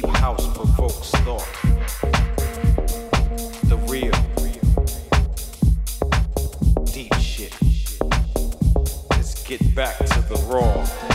deep house provokes thought. The real, deep shit. Let's get back to the raw.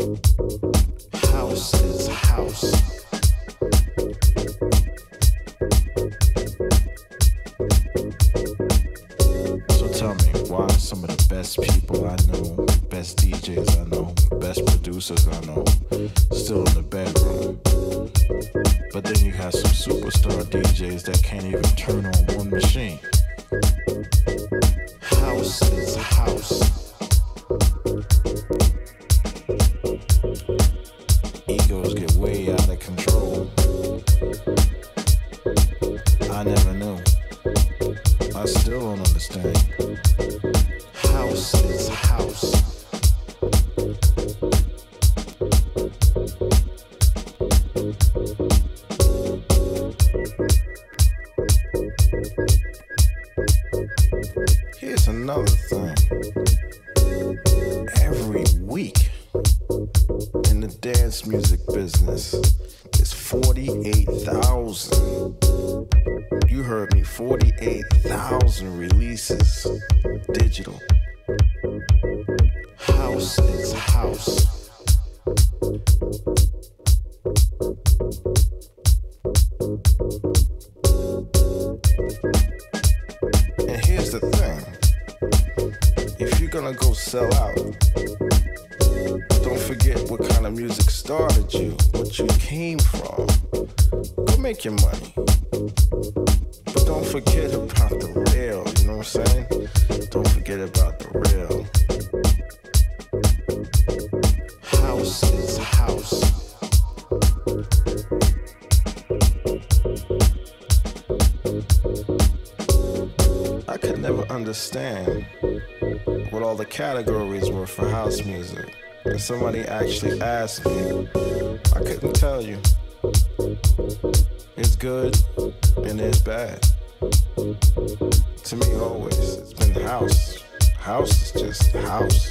House is house. So tell me, why some of the best people I know, best DJs I know, best producers I know, somebody actually asked me, I couldn't tell you. It's good and it's bad. To me, always, it's been house. House is just house.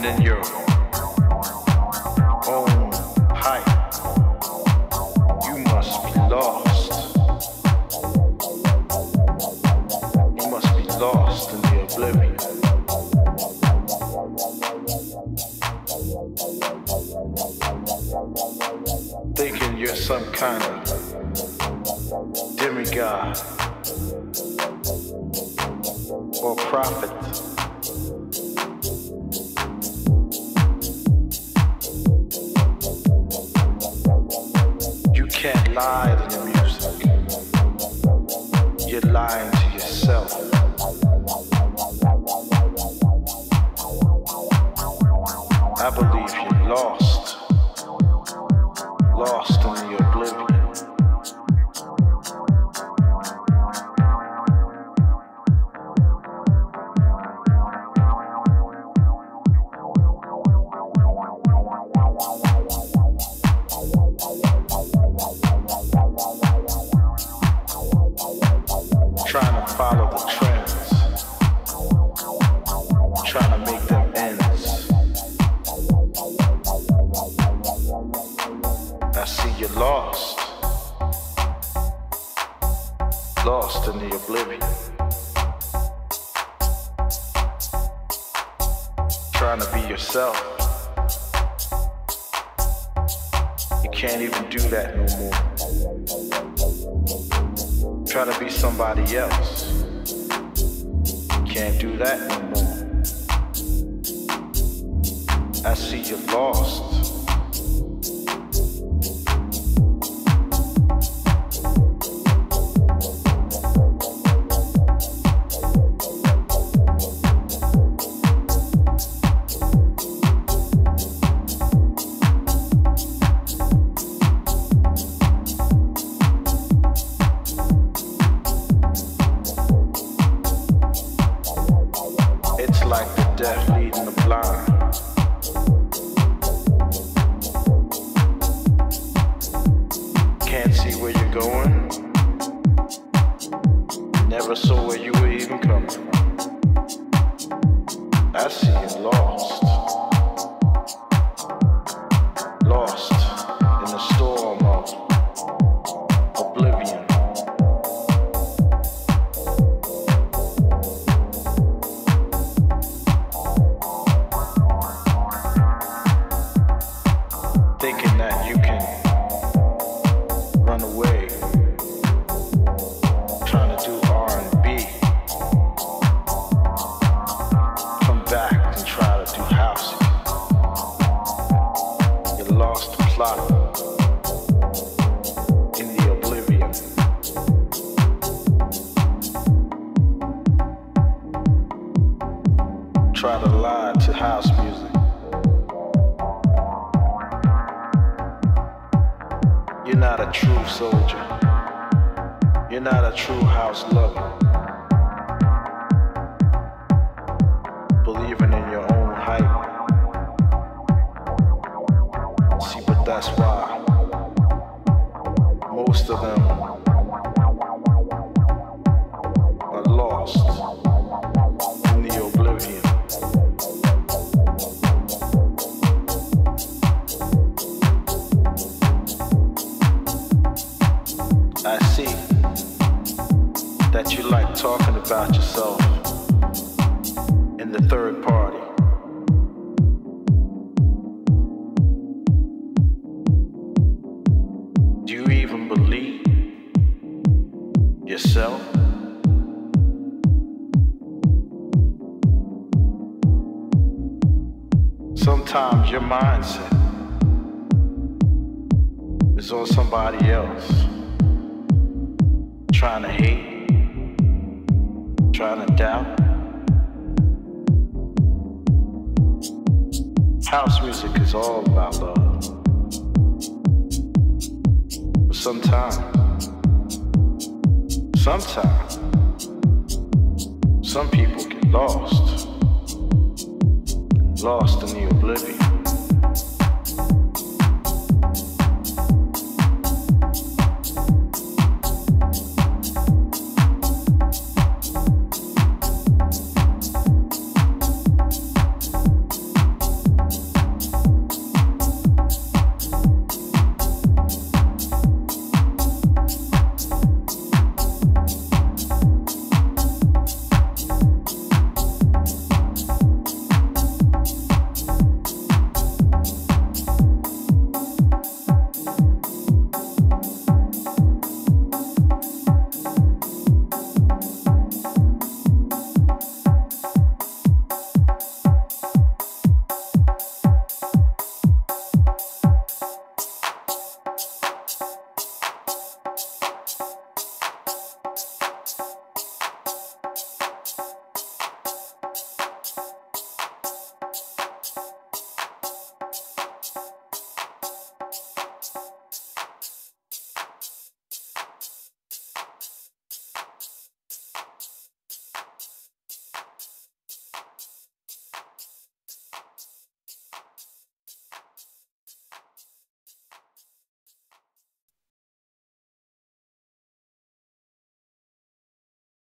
In you're lost plot in the oblivion. Try to lie to house music. You're not a true soldier. You're not a true house lover.